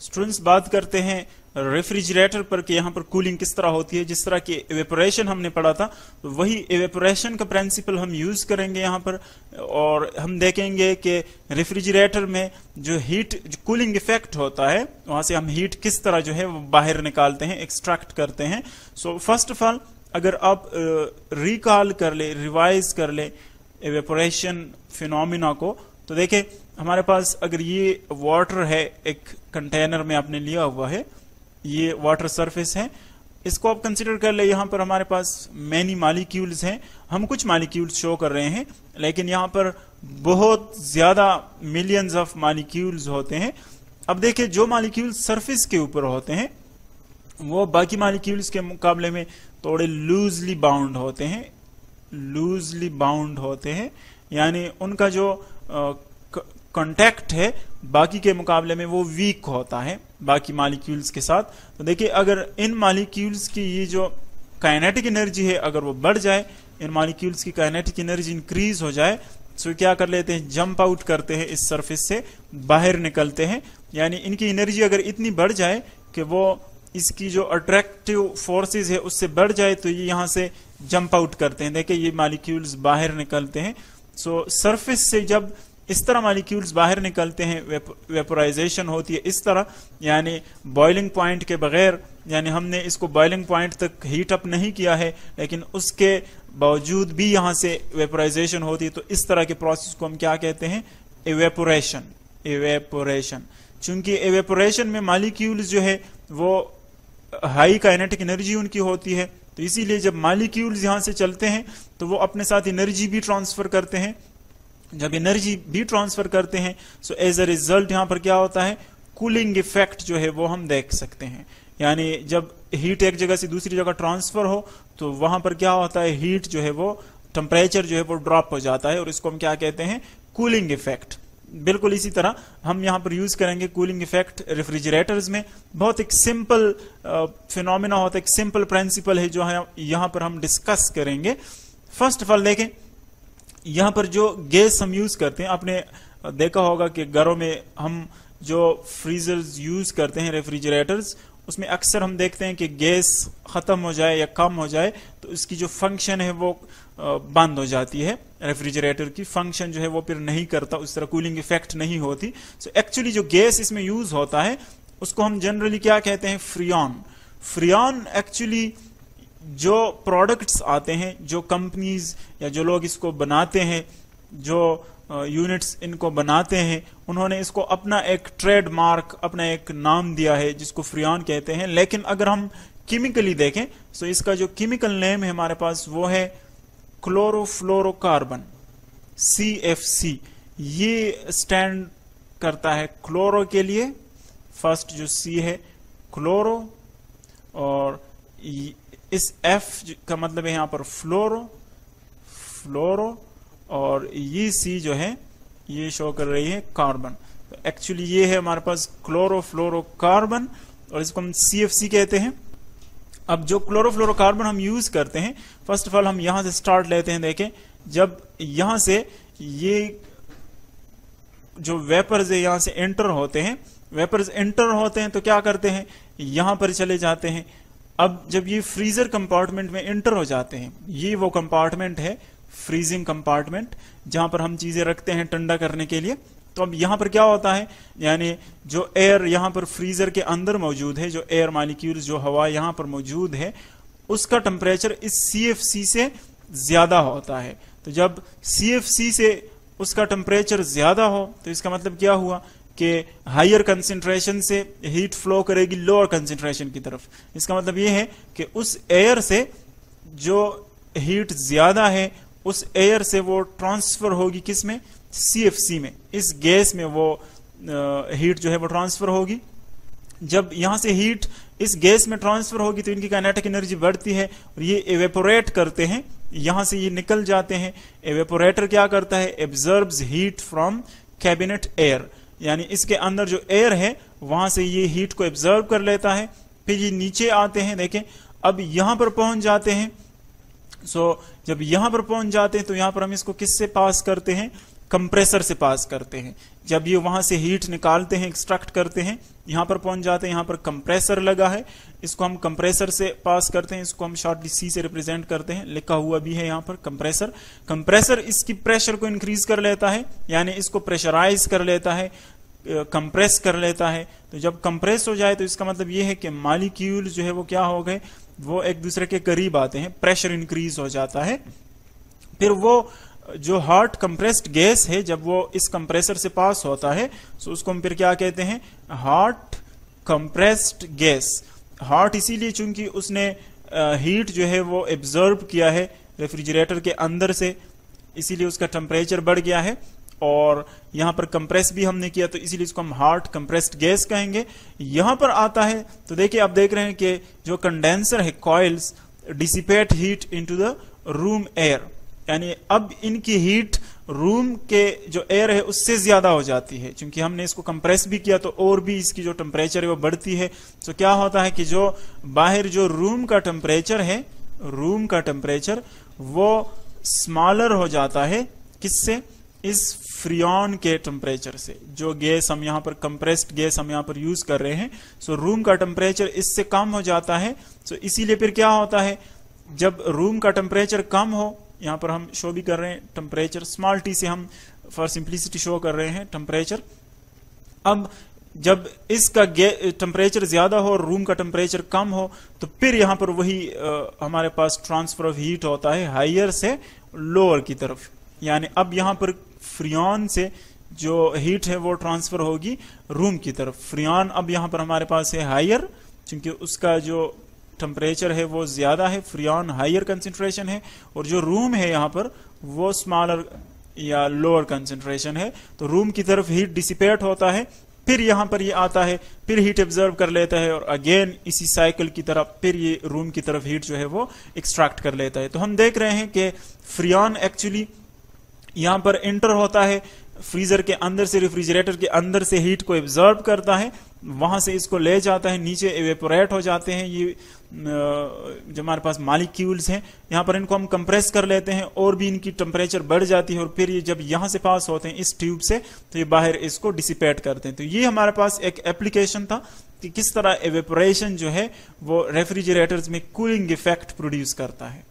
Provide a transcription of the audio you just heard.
Students बात करते हैं रेफ्रिजरेटर पर कि यहाँ पर कूलिंग किस तरह होती है, जिस तरह की एवेपोरेशन हमने पढ़ा था तो वही एवेपोरेशन का प्रिंसिपल हम यूज़ करेंगे यहाँ पर और हम देखेंगे कि रेफ्रिजरेटर में जो हीट जो कूलिंग इफ़ेक्ट होता है, वहाँ से हम हीट किस तरह जो है वो बाहर निकालते हैं एक्सट्रैक्ट करते हैं। सो फ़र्स्ट ऑफ़ ऑल अगर आप रिकॉल कर ले रिवाइज कर ले एवेपोरेशन फिनोमिना को तो देखें हमारे पास अगर ये वाटर है, एक कंटेनर में आपने लिया हुआ है, ये वाटर सरफेस है, इसको आप कंसिडर कर ले, यहाँ पर हमारे पास मैनी मालिक्यूल्स हैं, हम कुछ मालिक्यूल्स शो कर रहे हैं, लेकिन यहाँ पर बहुत ज़्यादा मिलियंस ऑफ़ मालिक्यूल्स होते हैं। अब देखिए, जो मालिक्यूल सरफेस के ऊपर होते हैं, वो बाकी मालिक्यूल्स के मुकाबले में थोड़े लूजली बाउंड होते हैं लूजली बाउंड होते हैं, यानी उनका जो कांटेक्ट है, बाकी के मुकाबले में वो वीक होता है, बाकी मालिक्यूल्स के साथ। तो देखिए, अगर इन मालिक्यूल्स की ये जो काइनेटिक एनर्जी है, अगर वो बढ़ जाए, इन मालिक्यूल्स की काइनेटिक एनर्जी इंक्रीज हो जाए तो क्या कर लेते हैं जंप आउट करते हैं इस सरफेस से, बाहर निकलते हैं। यानी इनकी एनर्जी अगर इतनी बढ़ जाए कि वो इसकी जो अट्रैक्टिव फोर्सेस है, उससे बढ़ जाए तो ये यहाँ से जंप आउट करते हैं। देखिए, ये मालिक्यूल्स बाहर निकलते हैं। सो so, सरफेस से जब इस तरह मालिक्यूल्स बाहर निकलते हैं वेपोराइजेशन होती है इस तरह यानी बॉइलिंग पॉइंट के बगैर यानी हमने इसको बॉइलिंग पॉइंट तक हीट अप नहीं किया है लेकिन उसके बावजूद भी यहाँ से वेपोराइजेशन होती है तो इस तरह के प्रोसेस को हम क्या कहते हैं? एवेपोरेशन एवेपोरेशन चूँकि एवेपोरेशन में मालिक्यूल्स जो है वो हाई काइनेटिक एनर्जी उनकी होती है तो इसीलिए जब मालिक्यूल्स यहाँ से चलते हैं तो वो अपने साथ एनर्जी भी ट्रांसफ़र करते हैं। जब एनर्जी भी ट्रांसफ़र करते हैं सो एज अ रिज़ल्ट यहाँ पर क्या होता है? कूलिंग इफ़ेक्ट जो है वो हम देख सकते हैं। यानी जब हीट एक जगह से दूसरी जगह ट्रांसफ़र हो तो वहाँ पर क्या होता है? हीट जो है वो टेम्परेचर जो है वो ड्रॉप हो जाता है, और इसको हम क्या कहते हैं? कूलिंग इफ़ेक्ट बिल्कुल इसी तरह हम यहाँ पर यूज़ करेंगे कूलिंग इफ़ेक्ट रेफ्रिजरेटर्स में। बहुत एक सिंपल फिनोमिना होता है एक सिंपल प्रिंसिपल है जो है यहाँ पर हम डिस्कस करेंगे। फ़र्स्ट ऑफ़ ऑल देखें, यहाँ पर जो गैस हम यूज़ करते हैं, आपने देखा होगा कि घरों में हम जो फ्रीजर्स यूज़ करते हैं रेफ्रिजरेटर्स उसमें अक्सर हम देखते हैं कि गैस खत्म हो जाए या कम हो जाए तो उसकी जो फ़ंक्शन है वो बंद हो जाती है। रेफ्रिजरेटर की फ़ंक्शन जो है वो फिर नहीं करता, उस तरह कूलिंग इफ़ेक्ट नहीं होती। सो एक्चुअली जो गैस इसमें यूज़ होता है, उसको हम जनरली क्या कहते हैं? फ्रियन फ्रियन एक्चुअली जो प्रोडक्ट्स आते हैं, जो कंपनीज़ या जो लोग इसको बनाते हैं जो यूनिट्स इनको बनाते हैं, उन्होंने इसको अपना एक ट्रेडमार्क अपना एक नाम दिया है, जिसको फ्रियान कहते हैं। लेकिन अगर हम केमिकली देखें तो इसका जो केमिकल नेम है हमारे पास, वो है क्लोरोफ्लोरोकार्बन सी एफ़ सी ये स्टैंड करता है क्लोरो के लिए। फ़र्स्ट जो सी है क्लोरो और इस एफ़ का मतलब है यहाँ पर फ्लोरो फ्लोरो और ये सी जो है, ये शो कर रही है कार्बन तो एक्चुअली ये है हमारे पास क्लोरोफ्लोरोकार्बन और इसको हम सी एफ़ सी कहते हैं। अब जो क्लोरोफ्लोरोकार्बन हम यूज़ करते हैं फ़र्स्ट ऑफ़ ऑल हम यहाँ से स्टार्ट लेते हैं, देखें। जब यहाँ से ये जो वेपर्स है, यहाँ से एंटर होते हैं वेपर्स एंटर होते हैं तो क्या करते हैं? यहाँ पर चले जाते हैं। अब जब ये फ्रीजर कंपार्टमेंट में एंटर हो जाते हैं, ये वो कंपार्टमेंट है फ्रीजिंग कंपार्टमेंट जहाँ पर हम चीज़ें रखते हैं ठंडा करने के लिए। तो अब यहाँ पर क्या होता है? यानी जो एयर यहाँ पर फ्रीजर के अंदर मौजूद है, जो एयर मालिक्यूल्स जो हवा यहाँ पर मौजूद है, उसका टेम्परेचर इस सीएफसी से ज़्यादा होता है। तो जब सीएफसी से उसका टेम्परेचर ज़्यादा हो तो इसका मतलब क्या हुआ? कि हायर कंसेंट्रेशन से हीट फ्लो करेगी लोअर कंसेंट्रेशन की तरफ़। इसका मतलब यह है कि उस एयर से जो हीट ज़्यादा है उस एयर से वो ट्रांसफ़र होगी किसमें? सीएफसी में। इस गैस में वो हीट जो है वो ट्रांसफ़र होगी। जब यहाँ से हीट इस गैस में ट्रांसफ़र होगी तो इनकी काइनेटिक एनर्जी बढ़ती है और ये एवेपोरेट करते हैं। यहाँ से ये निकल जाते हैं। एवेपोरेटर क्या करता है? Absorb heat from cabinet air यानी इसके अंदर जो एयर है, वहाँ से ये हीट को एब्जर्व कर लेता है। फिर ये नीचे आते हैं, देखें। अब यहाँ पर पहुँच जाते हैं। सो so, जब यहाँ पर पहुँच जाते हैं तो यहाँ पर हम इसको किससे पास करते हैं? कंप्रेसर से पास करते हैं। जब ये वहाँ से हीट निकालते हैं एक्सट्रैक्ट करते हैं यहाँ पर पहुँच जाते हैं यहाँ पर कंप्रेसर लगा है। इसको हम कंप्रेसर से पास करते हैं इसको हम शॉर्टली सी से रिप्रेजेंट करते हैं। लिखा हुआ भी है यहाँ पर कंप्रेसर कंप्रेसर इसकी प्रेशर को इंक्रीज कर लेता है यानी इसको प्रेशराइज कर लेता है कंप्रेस कर लेता है। तो जब कंप्रेस हो जाए तो इसका मतलब यह है कि मालिक्यूल जो है वो क्या हो गए? वो एक दूसरे के करीब आते हैं प्रेशर इंक्रीज हो जाता है। फिर वो जो हॉट कंप्रेस्ड गैस है, जब वो इस कंप्रेसर से पास होता है तो उसको हम फिर क्या कहते हैं? हॉट कंप्रेस्ड गैस हॉट इसीलिए चूँकि उसने हीट जो है वो एब्जॉर्ब किया है रेफ्रिजरेटर के अंदर से, इसीलिए उसका टेम्परेचर बढ़ गया है। और यहाँ पर कंप्रेस भी हमने किया तो इसीलिए इसको हम हार्ट कंप्रेस्ड गैस कहेंगे। यहाँ पर आता है तो देखिए आप देख रहे हैं कि जो कंडेंसर है coils dissipate heat into the room air यानी अब इनकी हीट रूम के जो एयर है, उससे ज़्यादा हो जाती है। क्योंकि हमने इसको कंप्रेस भी किया तो और भी इसकी जो टेम्परेचर है, वो बढ़ती है। तो क्या होता है कि जो बाहर जो रूम का टेम्परेचर है रूम का टेम्परेचर वो स्मॉलर हो जाता है। किससे? इस फ्रियन के टेम्परेचर से जो गैस हम यहाँ पर कंप्रेस्ड गैस हम यहाँ पर यूज़ कर रहे हैं सो रूम का टेम्परेचर इससे कम हो जाता है सो इसीलिए फिर क्या होता है जब रूम का टेम्परेचर कम हो यहाँ पर हम शो भी कर रहे हैं टेम्परेचर स्मॉल टी से हम फॉर सिंप्लिसिटी शो कर रहे हैं टेम्परेचर अब जब इसका टेम्परेचर ज़्यादा हो और रूम का टेम्परेचर कम हो तो फिर यहाँ पर वही आ, हमारे पास ट्रांसफ़र ऑफ़ हीट होता है हाइयर से लोअर की तरफ़ यानी अब यहाँ पर फ्रियन से जो हीट है वो ट्रांसफ़र होगी रूम की तरफ़। फ्रियन अब यहाँ पर हमारे पास है हायर क्योंकि उसका जो टेम्परेचर है वो ज़्यादा है, फ्रियन हायर कंसेंट्रेशन है, और जो रूम है यहाँ पर वो स्मॉलर या लोअर कंसेंट्रेशन है। तो रूम की तरफ़ हीट डिसिपेट होता है, फिर यहाँ पर ये आता है, फिर हीट ऑब्ज़र्व कर लेता है, और अगेन इसी साइकिल की तरफ़ फिर ये रूम की तरफ़ हीट जो है वो एक्सट्रैक्ट कर लेता है। तो हम देख रहे हैं कि फ्रियन एक्चुअली यहाँ पर इंटर होता है, फ्रीजर के अंदर से, रेफ्रिजरेटर के अंदर से हीट को एब्जॉर्ब करता है, वहाँ से इसको ले जाता है, नीचे एवेपोरेट हो जाते हैं, ये जो हमारे पास मालिक्यूल्स हैं, यहाँ पर इनको हम कंप्रेस कर लेते हैं, और भी इनकी टेम्परेचर बढ़ जाती है, और फिर ये जब यहाँ से पास होते हैं, इस ट्यूब से तो ये बाहर इसको डिसिपेट करते हैं। तो ये हमारे पास एक एप्लीकेशन था कि किस तरह एवेपोरेशन जो है, वो रेफ्रिजरेटर्स में कूलिंग इफ़ेक्ट प्रोड्यूस करता है।